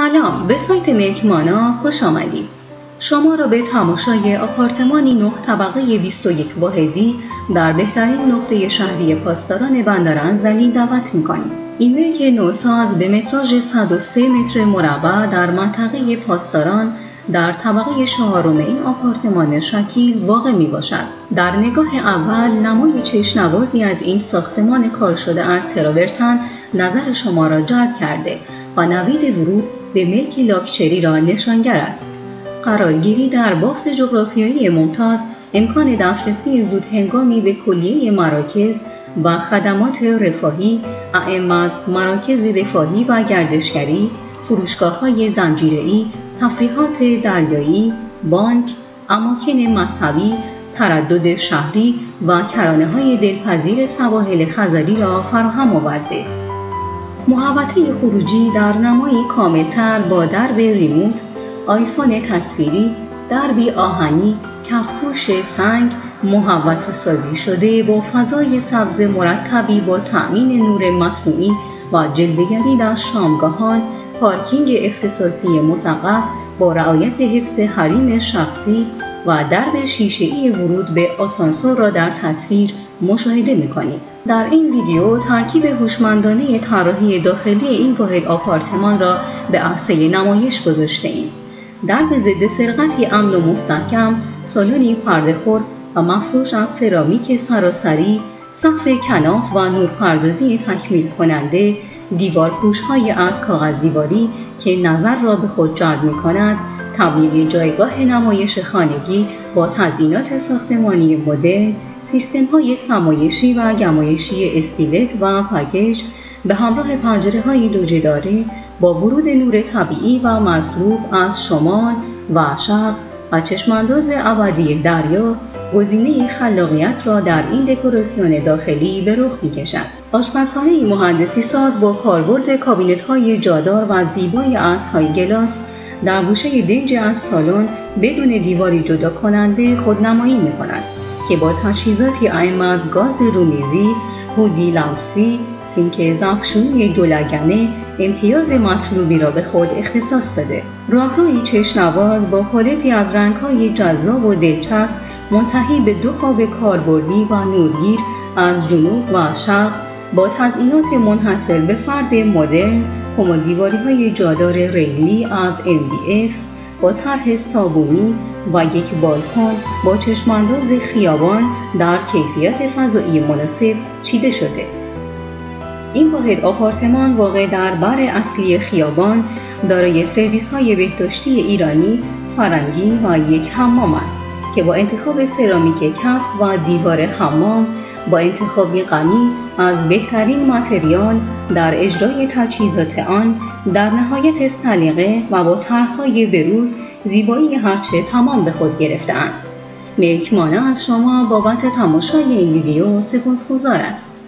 سلام به سایت ملکمانا خوش آمدید شما را به تماشای آپارتمانی نه طبقه 21 واحدی در بهترین نقطه شهری پاسداران بندر انزلی دعوت می‌کنیم این ملک نوساز به متراژ 103 متر مربع در منطقه پاسداران در طبقه چهارم این آپارتمان شکیل واقع می باشد. در نگاه اول نمای چشنوازی از این ساختمان کار شده از تراورتن نظر شما را جلب کرده و نوید ورود به ملک لاکچری را نشانگر است. قرارگیری در بافت جغرافیایی ممتاز امکان دسترسی زود هنگامی به کلیه مراکز و خدمات رفاهی اعم از مراکز رفاهی و گردشگری، فروشگاه های زنجیره‌ای، تفریحات دریایی، بانک، اماکن مذهبی، تردد شهری و کرانه های دلپذیر سواحل خزری را فراهم آورده. محوطه خروجی در نمایی کاملتر با درب ریموت، آیفون تصویری، دربی آهنی، کفپوش سنگ، محوط سازی شده با فضای سبز مرتبی با تأمین نور مصنوعی و جلوگری در شامگاهان، پارکینگ اختصاصی مسقف با رعایت حفظ حریم شخصی و درب شیشه‌ای ورود به آسانسور را در تصویر مشاهده می کنید. در این ویدیو ترکیب هوشمندانه طراحی داخلی این واحد آپارتمان را به عرصه نمایش گذاشته ایم. درب ضد سرقتی امن و مستحکم، سالنی پردهخور و مفروش از سرامیک سراسری، سقف کناف و نورپردازی تکمیل کننده، دیوار های از کاغذ دیواری که نظر را به خود جلب می کند، تبدیل جایگاه نمایش خانگی با تزیینات ساختمانی مدرن، سیستم های سمایشی و گمایشی اسپیلت و پاکیج به همراه پنجره های دوجداره با ورود نور طبیعی و مطلوب از شمال و شرق و چشمانداز ابدی دریا گزینه خلاقیت را در این دکوراسیون داخلی به رخ می کشد. آشپزخانه مهندسی ساز با کاربرد کابینت های جادار و زیبای از high gloss در گوشه دنج از سالن بدون دیواری جدا کننده خودنمایی می کند که با تجهیزاتی اعم از گاز رومیزی، هودی لمسی، سینک ظرفشویی دولگنه امتیاز مطلوبی را به خود اختصاص داده. راهروی چشم‌نواز با پالتی از رنگهای جذاب و دلچسب منتهی به دو خواب کاربردی و نورگیر از جنوب و شرق با تزئینات منحصر به فرد مدرن کمدیواری های جادار ریلی از MDF با طرح صابونی و یک بالکن با چشمانداز خیابان در کیفیت فضایی مناسب چیده شده. این واحد آپارتمان واقع در بر اصلی خیابان دارای سرویس های بهداشتی ایرانی، فرنگی و یک حمام است که با انتخاب سرامیک کف و دیوار حمام با انتخابی غنی از بهترین متریال در اجرای تجهیزات آن در نهایت سلیقه و با طرحهای بروز زیبایی هرچه تمام به خود گرفتهاند. ملک مانا از شما بابت تماشای این ویدیو سپاسگزار است.